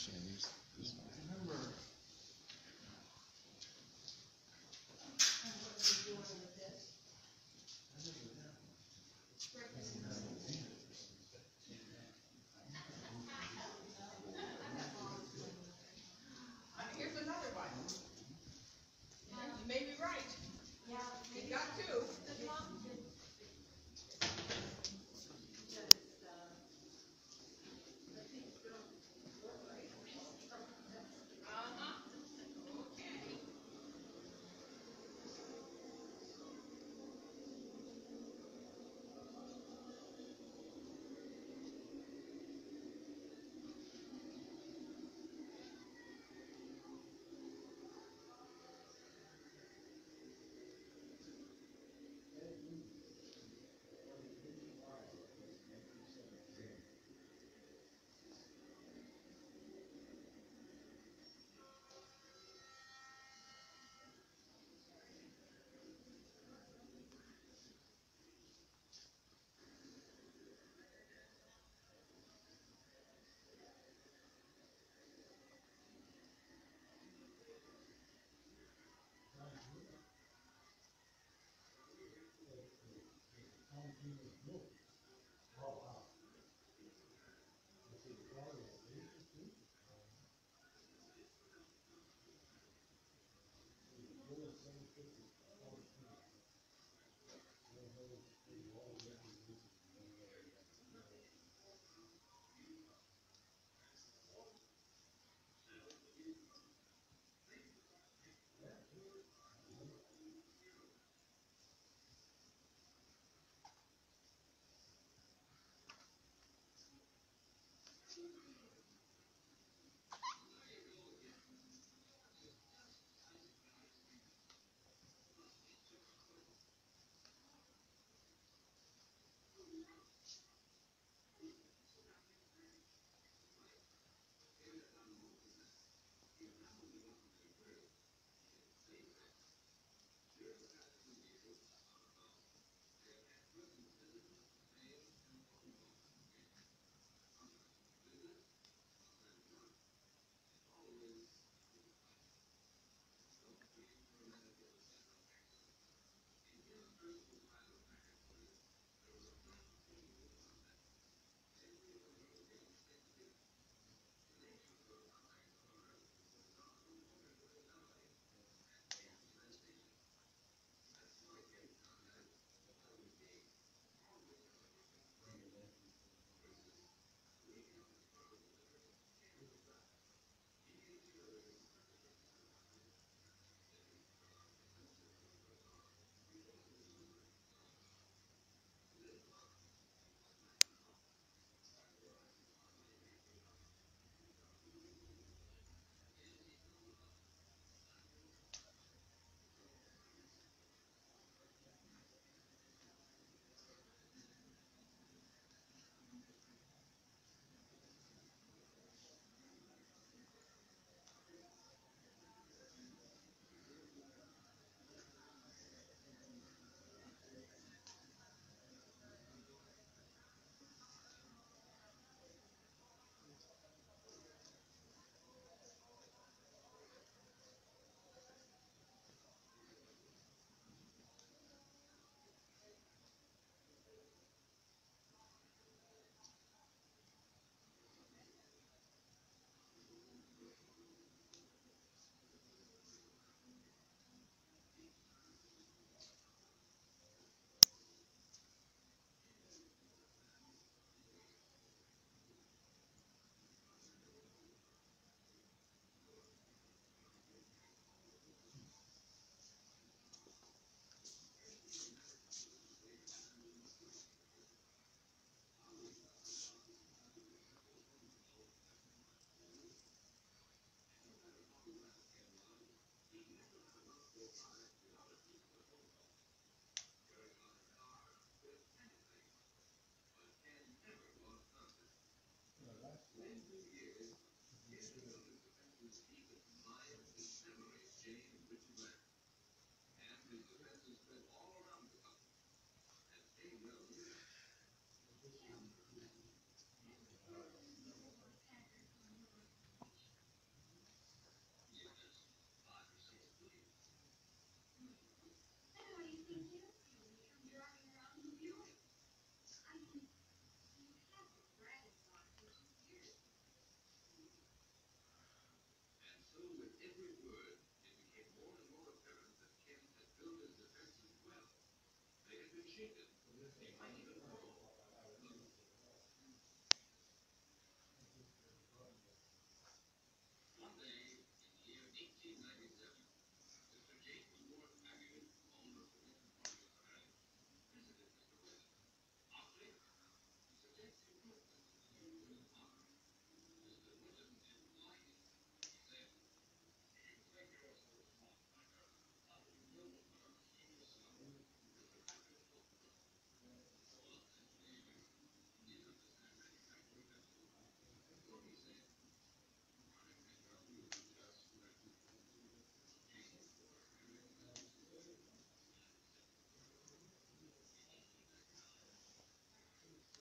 Christianity is, is 嗯，好啊。这是关于学习的。嗯，因为现在。education, which is